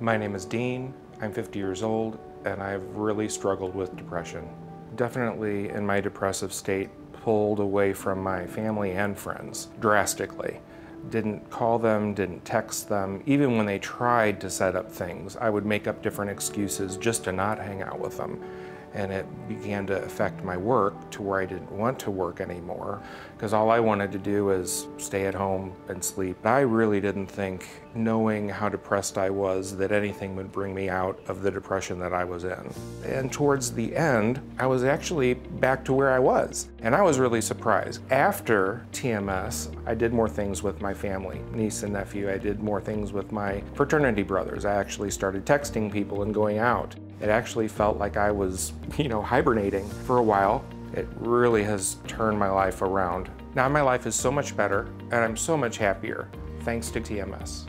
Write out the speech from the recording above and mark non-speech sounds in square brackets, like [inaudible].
My name is Dean. I'm 50 years old and I've really struggled with depression. Definitely in my depressive state, pulled away from my family and friends drastically. Didn't call them, didn't text them. Even when they tried to set up things, I would make up different excuses just to not hang out with them and it began to affect my work to where I didn't want to work anymore because all I wanted to do was stay at home and sleep. I really didn't think, knowing how depressed I was, that anything would bring me out of the depression that I was in. And towards the end, I was actually back to where I was. And I was really surprised. After TMS, I did more things with my family, niece and nephew. I did more things with my fraternity brothers. I actually started texting people and going out. It actually felt like I was, [laughs] you know, hibernating for a while. It really has turned my life around. Now my life is so much better and I'm so much happier thanks to TMS.